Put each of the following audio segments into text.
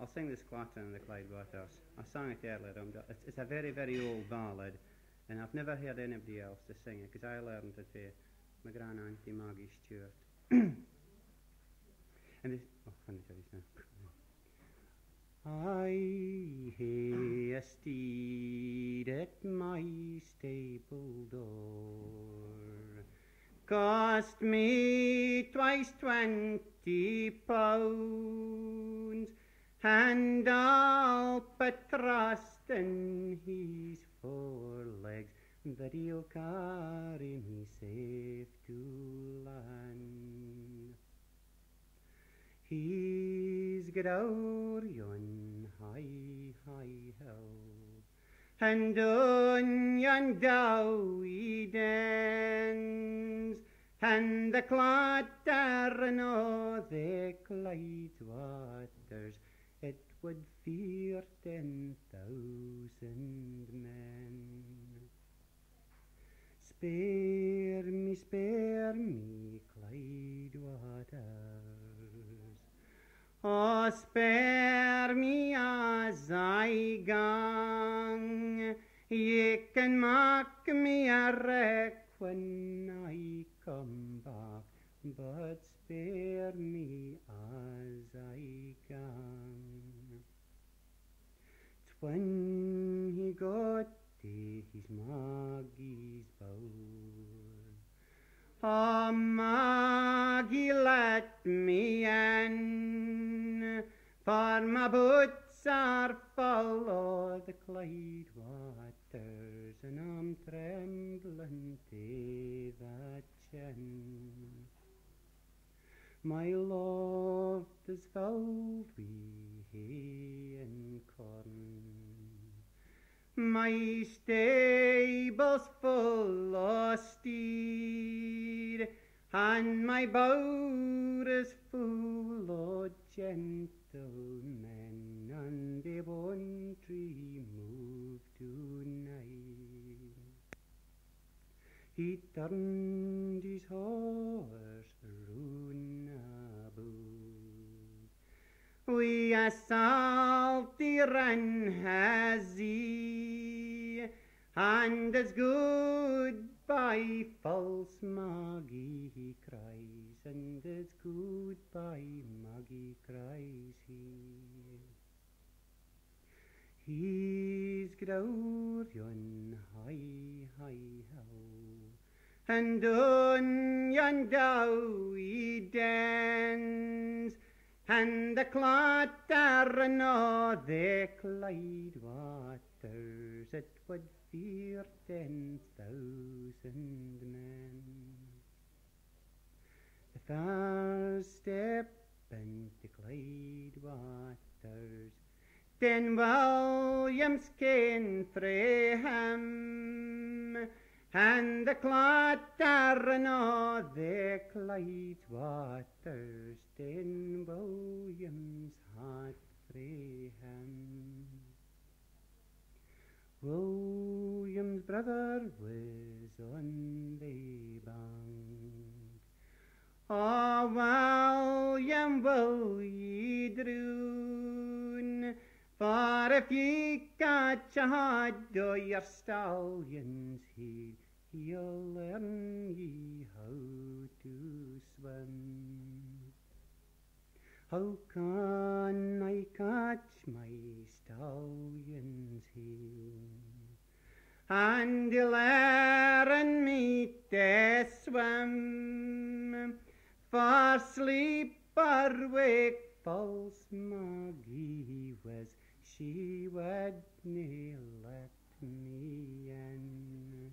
I'll sing this Squatter and the Clyde Waters. I sang it earlier. It's, it's a very, very old ballad, and I've never heard anybody else to sing it because I learned it from my grand auntie Maggie Stewart. and this, oh, tell you now. I hear a steed at my stable door. Cost me twice twenty pounds, and I'll but trust in his four legs that he'll carry me safe to land. He's out yon high, high hill, and on yon dowie dens, and the clatter and all the Clyde waters, it would fear ten thousand men. Spare me, spare me, Clyde waters. Ah, oh, spare me as I gang. Ye can mock me a wreck when I come back, but spare me as I gang. When he got to his Maggie's bower, Oh, ah, Maggie, let me in, for my boots are full of the Clyde waters, and I'm trembling to the chin. My loft is hay and corn. My stable's full of steed, and my boat is full of gentlemen, and the won't move tonight. He turned his horse round We run has he, and as good by false Maggie he cries, and as good by Maggie cries he. He's growed yon high, high hill, and on yon dowie dens, and the clatter and the Clyde waters, it would fear ten thousand men. The first step into Clyde waters, then Williams came frae him, and the clatter and oh, all the Clyde waters, then Williams had frae him. William's brother was on the bank. Oh, William, will if ye catch a hod o' your stallion's head, you'll learn ye how to swim. How can I catch my stallion's head? And learn me to swim, for sleep or wake false Maggie was, she would let me in.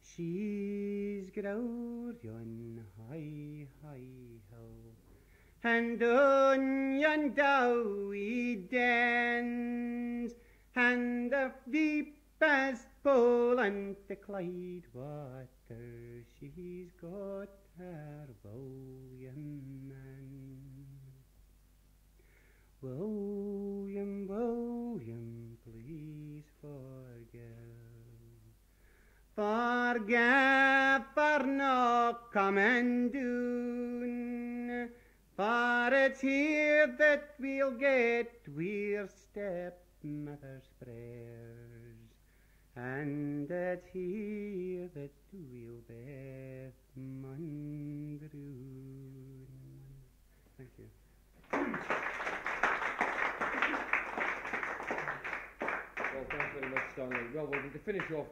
She's growed yon high, high hill, and on yon dowie dens, and the deepest pool and the Clyde water, she's got her William Forgive for no coming doon, for it's here that we'll get we're stepmother's prayers. And it's here that we'll bear Mungroon. Thank you. Well, thanks very much, Stanley. Well, we're to finish off